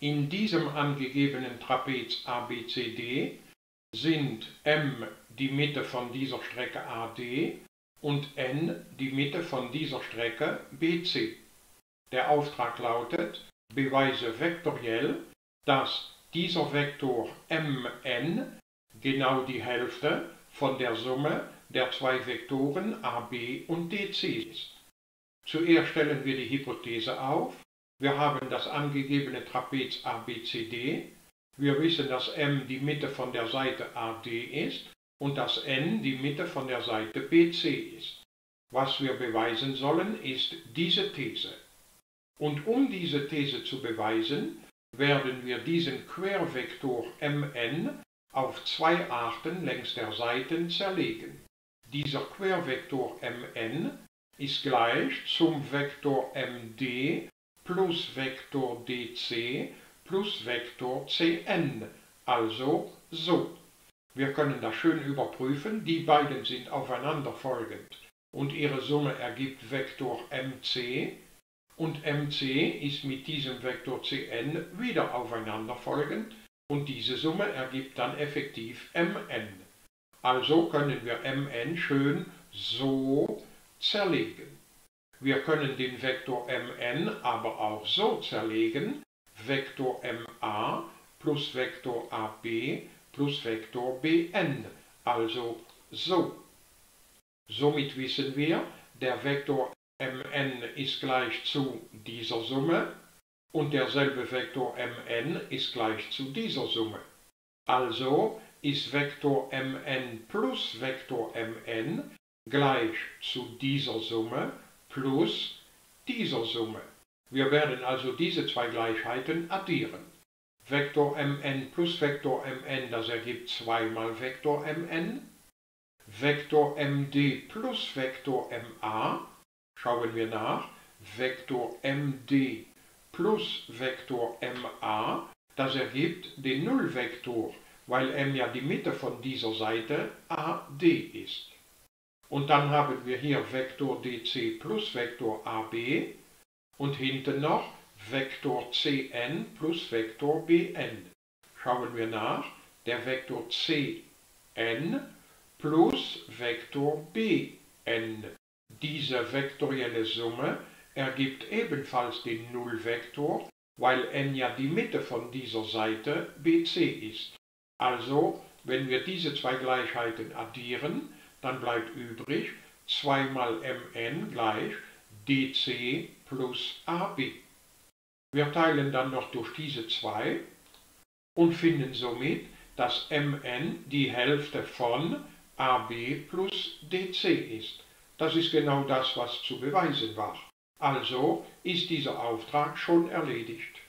In diesem angegebenen Trapez ABCD sind M die Mitte von dieser Strecke AD und N die Mitte von dieser Strecke BC. Der Auftrag lautet, beweise vektoriell, dass dieser Vektor Mn genau die Hälfte von der Summe der zwei Vektoren AB und DC ist. Zuerst stellen wir die Hypothese auf. Wir haben das angegebene Trapez ABCD. Wir wissen, dass M die Mitte von der Seite AD ist und dass N die Mitte von der Seite BC ist. Was wir beweisen sollen, ist diese These. Und um diese These zu beweisen, werden wir diesen Quervektor Mn auf zwei Arten längs der Seiten zerlegen. Dieser Quervektor Mn ist gleich zum Vektor Md plus Vektor dc plus Vektor Cn, also so. Wir können das schön überprüfen, die beiden sind aufeinanderfolgend und ihre Summe ergibt Vektor mc und mc ist mit diesem Vektor cn wieder aufeinanderfolgend und diese Summe ergibt dann effektiv mn. Also können wir mn schön so zerlegen. Wir können den Vektor mn aber auch so zerlegen, Vektor ma plus Vektor ab plus Vektor bn, also so. Somit wissen wir, der Vektor mn ist gleich zu dieser Summe und derselbe Vektor mn ist gleich zu dieser Summe. Also ist Vektor mn plus Vektor mn gleich zu dieser Summe plus dieser Summe. Wir werden also diese zwei Gleichheiten addieren. Vektor mn plus Vektor mn, das ergibt 2 mal Vektor mn. Vektor md plus Vektor ma Schauen wir nach. Vektor md plus Vektor ma, das ergibt den Nullvektor, weil m ja die Mitte von dieser Seite AD ist. Und dann haben wir hier Vektor dc plus Vektor ab und hinten noch Vektor cn plus Vektor bn. Schauen wir nach, der Vektor cn plus Vektor bn. Diese vektorielle Summe ergibt ebenfalls den Nullvektor, weil n ja die Mitte von dieser Seite BC ist. Also, wenn wir diese zwei Gleichheiten addieren, dann bleibt übrig 2 mal mn gleich dc plus ab. Wir teilen dann noch durch diese 2 und finden somit, dass mn die Hälfte von ab plus dc ist. Das ist genau das, was zu beweisen war. Also ist dieser Auftrag schon erledigt.